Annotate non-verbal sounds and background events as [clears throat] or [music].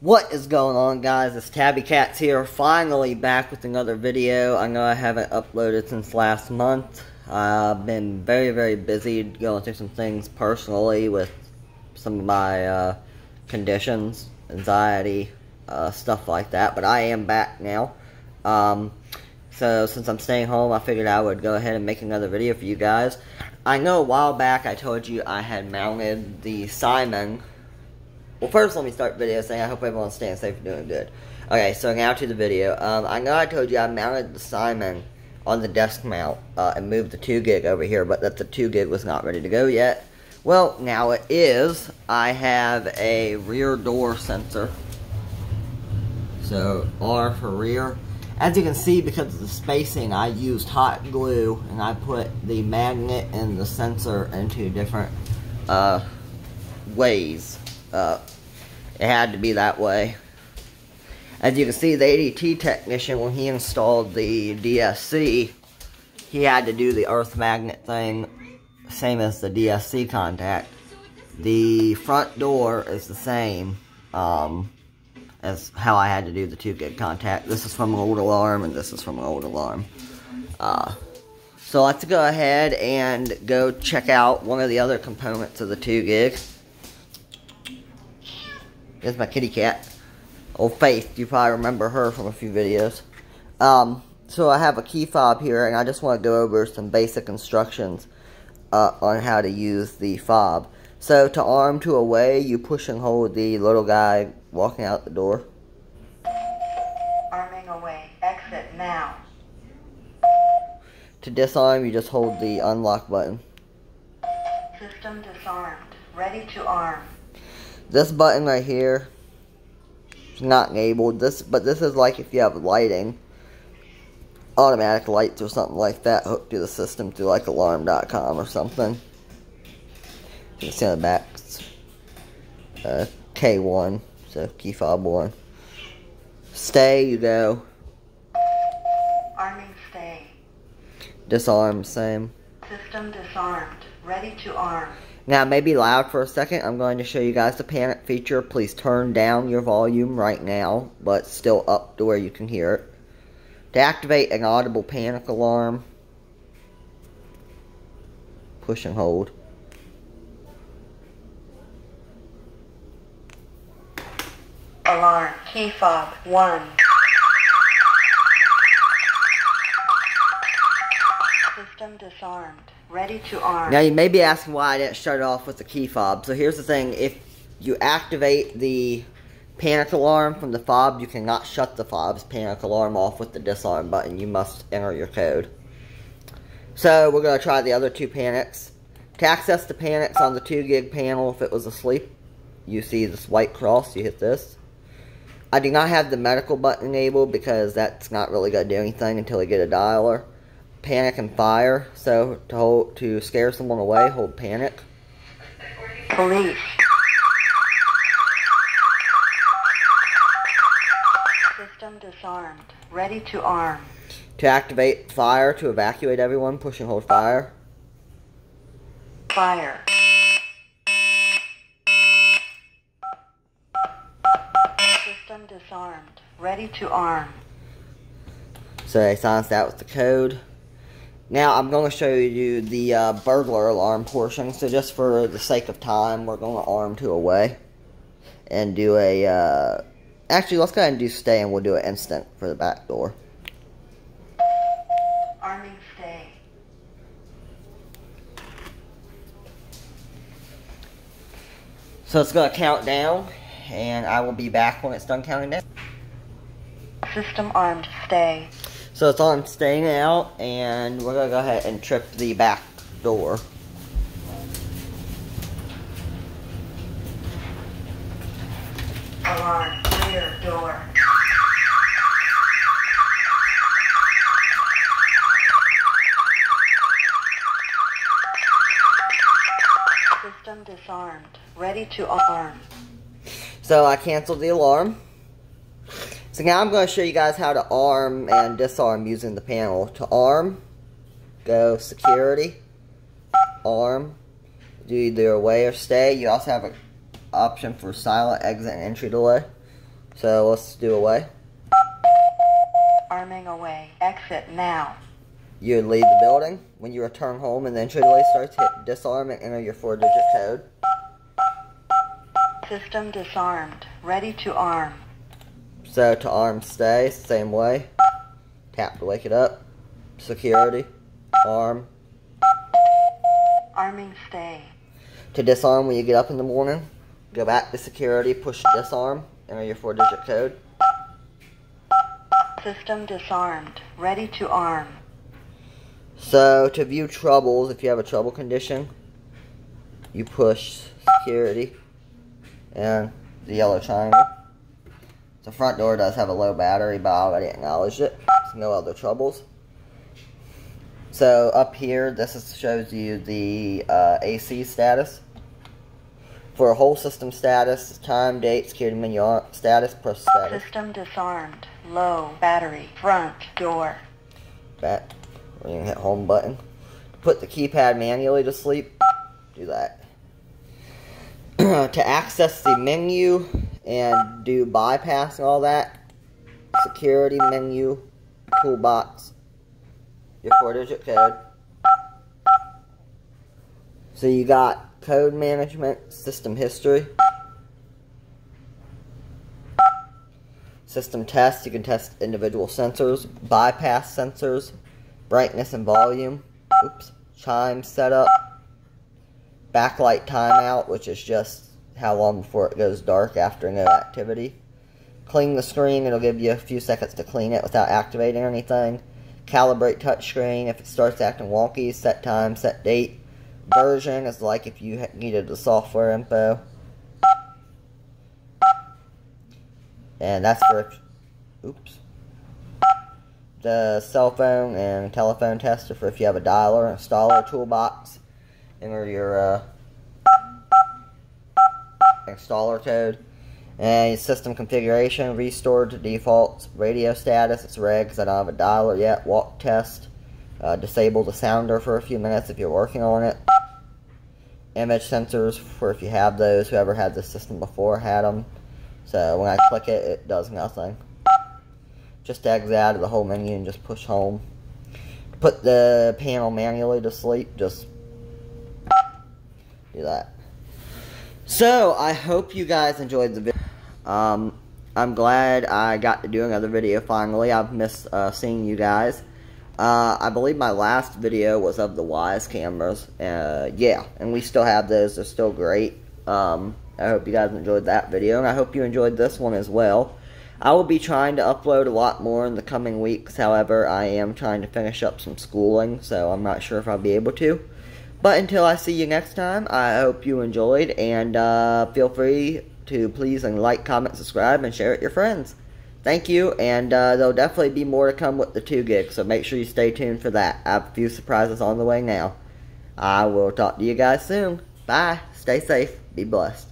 What is going on guys? It's Tabby Cats here, finally back with another video. I know I haven't uploaded since last month. I've been very, very busy going through some things personally with some of my uh, conditions, anxiety, uh, stuff like that. But I am back now. Um, so since I'm staying home, I figured I would go ahead and make another video for you guys. I know a while back I told you I had mounted the Simon well, first, let me start the video saying I hope everyone's staying safe and doing good. Okay, so now to the video. Um, I know I told you I mounted the Simon on the desk mount uh, and moved the 2 gig over here, but that the 2 gig was not ready to go yet. Well, now it is. I have a rear door sensor. So, R for rear. As you can see, because of the spacing, I used hot glue and I put the magnet and the sensor into different uh, ways. Uh, it had to be that way. As you can see, the ADT technician, when he installed the DSC, he had to do the earth magnet thing, same as the DSC contact. The front door is the same um, as how I had to do the 2 gig contact. This is from an old alarm, and this is from an old alarm. Uh, so let's go ahead and go check out one of the other components of the 2 gig. There's my kitty cat. Old Faith, you probably remember her from a few videos. Um, so I have a key fob here, and I just want to go over some basic instructions uh, on how to use the fob. So to arm to away, you push and hold the little guy walking out the door. Arming away. Exit now. To disarm, you just hold the unlock button. System disarmed. Ready to arm. This button right here is not enabled. This, but this is like if you have lighting, automatic lights or something like that hooked to the system through like alarm.com or something. You can see on the back, uh, K1, so key fob 1. Stay, you go. Arming stay. Disarm, same. System disarmed. Ready to arm. Now, it may be loud for a second. I'm going to show you guys the panic feature. Please turn down your volume right now, but still up to where you can hear it. To activate an audible panic alarm, push and hold. Alarm. Key fob 1. System disarmed. Ready to arm. Now, you may be asking why I didn't start off with the key fob. So here's the thing. If you activate the panic alarm from the fob, you cannot shut the fob's panic alarm off with the disarm button. You must enter your code. So we're going to try the other two panics. To access the panics on the 2 gig panel, if it was asleep, you see this white cross, you hit this. I do not have the medical button enabled because that's not really going to do anything until I get a dialer. Panic and fire, so to, hold, to scare someone away, hold panic. Police. System disarmed. Ready to arm. To activate fire, to evacuate everyone, push and hold fire. Fire. System disarmed. Ready to arm. So I silenced that with the code. Now I'm going to show you the uh, burglar alarm portion. So just for the sake of time, we're going to arm to away. And do a, uh, actually let's go ahead and do stay and we'll do an instant for the back door. Arming stay. So it's going to count down and I will be back when it's done counting down. System armed. Stay. So it's on staying out, and we're gonna go ahead and trip the back door. Alarm. Rear door. System disarmed. Ready to arm. So I canceled the alarm. So now I'm going to show you guys how to arm and disarm using the panel. To arm, go security, arm, do either away or stay. You also have an option for silent exit and entry delay. So let's do away. Arming away. Exit now. You leave the building. When you return home and the entry delay starts, hit disarm and enter your four-digit code. System disarmed. Ready to arm. So to arm stay, same way. Tap to wake it up. Security. Arm. Arming stay. To disarm when you get up in the morning, go back to security, push disarm, enter your four-digit code. System disarmed. Ready to arm. So to view troubles, if you have a trouble condition, you push security and the yellow triangle. The front door does have a low battery, but I already acknowledged it. So no other troubles. So up here, this is, shows you the uh, AC status. For a whole system status, time, date, security menu on- status, press status. System disarmed. Low battery. Front door. Back. You can hit home button. Put the keypad manually to sleep. Do that. [clears throat] to access the menu and do bypass and all that, security menu, toolbox, your four digit code. So you got code management, system history. System test, you can test individual sensors, bypass sensors, brightness and volume, oops, chime setup, backlight timeout, which is just how long before it goes dark after no activity. Clean the screen, it'll give you a few seconds to clean it without activating anything. Calibrate touchscreen, if it starts acting wonky, set time, set date. Version is like if you needed the software info. And that's for, oops. The cell phone and telephone tester for if you have a dialer, installer, toolbox. Enter your uh, installer code. And system configuration, restored to default. Radio status, it's red because I don't have a dialer yet. Walk test. Uh, disable the sounder for a few minutes if you're working on it. Image sensors for if you have those. Whoever had this system before had them. So when I click it, it does nothing. Just exit out of the whole menu and just push home. Put the panel manually to sleep, just do that. So, I hope you guys enjoyed the video. Um, I'm glad I got to do another video finally. I've missed uh, seeing you guys. Uh, I believe my last video was of the Wyze cameras. Uh, yeah, and we still have those. They're still great. Um, I hope you guys enjoyed that video, and I hope you enjoyed this one as well. I will be trying to upload a lot more in the coming weeks. However, I am trying to finish up some schooling, so I'm not sure if I'll be able to. But until I see you next time, I hope you enjoyed, and uh, feel free to please and like, comment, subscribe, and share it with your friends. Thank you, and uh, there'll definitely be more to come with the 2 gig, so make sure you stay tuned for that. I have a few surprises on the way now. I will talk to you guys soon. Bye. Stay safe. Be blessed.